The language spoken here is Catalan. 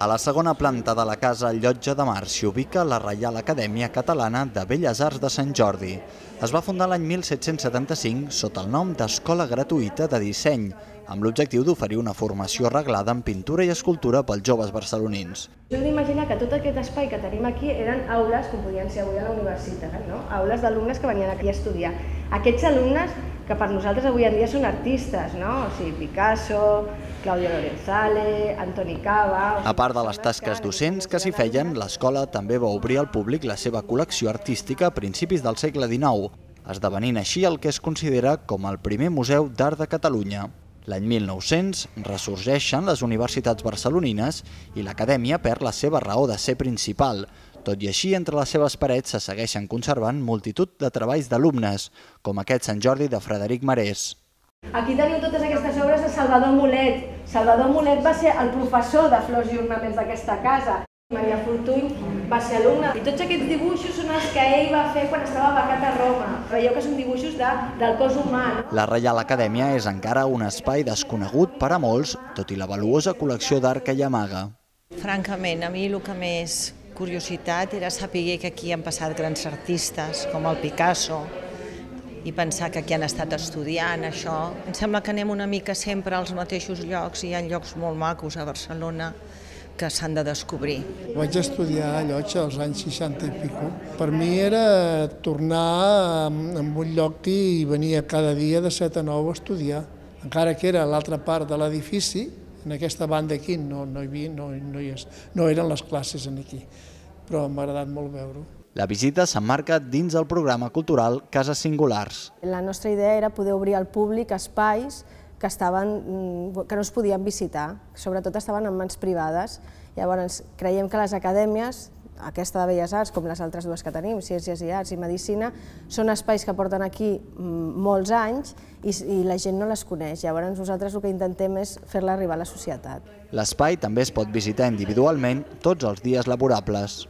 A la segona planta de la casa Llotja de Mar s'hi ubica la Reial Acadèmia Catalana de Belles Arts de Sant Jordi. Es va fundar l'any 1775 sota el nom d'Escola Gratuïta de Disseny, amb l'objectiu d'oferir una formació reglada en pintura i escultura pels joves barcelonins. Jo d'imaginar que tot aquest espai que tenim aquí eren aules, com podien ser avui a la universitat, no? aules d'alumnes que venien aquí a estudiar. Aquests alumnes que per nosaltres avui en dia són artistes, no? O sigui, Picasso, Claudio Lorenzale, Antoni Cava... A part de les tasques docents que s'hi feien, l'escola també va obrir al públic la seva col·lecció artística a principis del segle XIX, esdevenint així el que es considera com el primer museu d'art de Catalunya. L'any 1900 ressorgeixen les universitats barcelonines i l'acadèmia perd la seva raó de ser principal, tot i així, entre les seves parets se segueixen conservant multitud de treballs d'alumnes, com aquest Sant Jordi de Frederic Marès. Aquí teniu totes aquestes obres de Salvador Mulet. Salvador Mulet va ser el professor de flors i ornaments d'aquesta casa. Maria Fortuny va ser alumna. I tots aquests dibuixos són els que ell va fer quan estava becat a Roma. Veieu que són dibuixos de, del cos humà. No? La Reial Acadèmia és encara un espai desconegut per a molts, tot i la valuosa col·lecció d'art que hi amaga. Francament, a mi el que més curiositat era saber que aquí han passat grans artistes com el Picasso i pensar que aquí han estat estudiant això. Em sembla que anem una mica sempre als mateixos llocs i hi ha llocs molt macos a Barcelona que s'han de descobrir. Vaig estudiar a Llotja als anys 60 i pico. Per mi era tornar en un lloc i venia cada dia de 7 a 9 a estudiar. Encara que era a l'altra part de l'edifici, en aquesta banda aquí no, no, hi havia, no, no, hi és, no eren les classes aquí, però m'ha agradat molt veure-ho. La visita s'emmarca dins del programa cultural Cases Singulars. La nostra idea era poder obrir al públic espais que, estaven, mm, que no es podien visitar, sobretot estaven en mans privades. Llavors, creiem que les acadèmies aquesta de Belles Arts, com les altres dues que tenim, Ciències i Arts i Medicina, són espais que porten aquí mm, molts anys i, i la gent no les coneix. Llavors nosaltres el que intentem és fer-la arribar a la societat. L'espai també es pot visitar individualment tots els dies laborables.